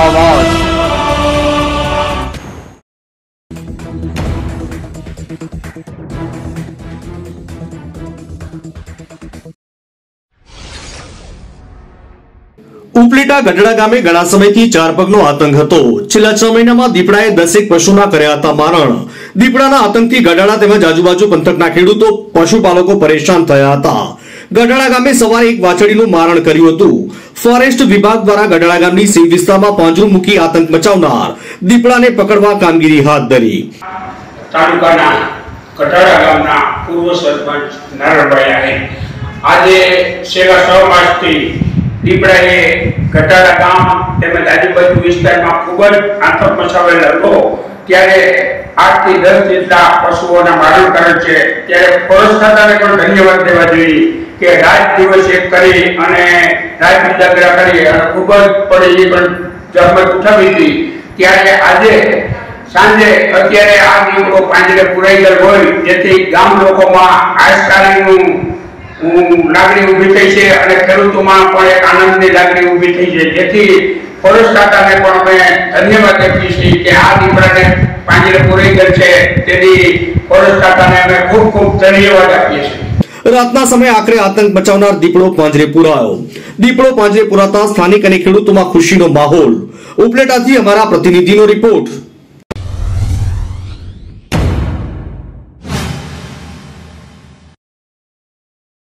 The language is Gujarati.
અવાજ ઉપલેટા ગઢડા ગામે ઘણા સમયથી ચાર પગનો આતંક હતો. છેલ્લા છ મહિનામાં દીપડાએ દસેક પશુના કર્યા હતા મારણ. દીપડાના આતંકથી ગઢડા તેમજ આજુબાજુ પંથકના ખેડૂતો, પશુપાલકો પરેશાન થયા હતા. ગઢડા ગામે સવારે એક વાછડીનું મારણ કર્યું હતું. ફોરેસ્ટ વિભાગ દ્વારા ગઢડા ગામની સીમ વિસ્તારમાં પાંજરું મૂકી આતંક મચાવનાર દીપડાને પકડવા કામગીરી હાથ ધરી. તાલુકાના કટાડા ગામના પૂર્વ સરપંચ નારણભાઈ આહિર. આજે છેલ્લા છ માસથી દીપડાએ કટાડા ગામ તેમજ આજુબાજુ વિસ્તારમાં ખૂબ જ આતંક મચાવેલ હતો. ત્યારે આઠથી દસ જેટલા પશુઓના મારણ કરે છે. ત્યારે ફોરેસ્ટ ખાતાને પણ ધન્યવાદ દેવા જોઈએ. કે રાત દિવસ એક કરી અને રાત ઉજાગરા કરી અને ખૂબ જ પડેલી પણ જહમત ઉઠાવી હતી. ત્યારે આજે સાંજે અત્યારે આ દીપડો પાંજરે પુરાઈ ગયેલ હોય, જેથી ગામ લોકોમાં આજકાલનું લાગણી ઊભી થઈ છે અને ખેડૂતોમાં પણ એક આનંદની લાગણી ઊભી થઈ છે. જેથી ફોરેસ્ટ ખાતાને પણ અમે ધન્યવાદ આપીએ છીએ કે આ દીપડાને પાંજરે પુરાઈ ગયેલ છે. તેથી ફોરેસ્ટ ખાતાને અમે ખૂબ ખૂબ ધન્યવાદ આપીએ છીએ. રાતના સમયે આખરે આતંક મચાવનાર દીપડો પાંજરે પુરાયો. દીપડો પાંજરે પુરાતા સ્થાનિક અને ખેડૂતોમાં ખુશીનો માહોલ. ઉપલેટાથી અમારા પ્રતિનિધિનો રિપોર્ટ.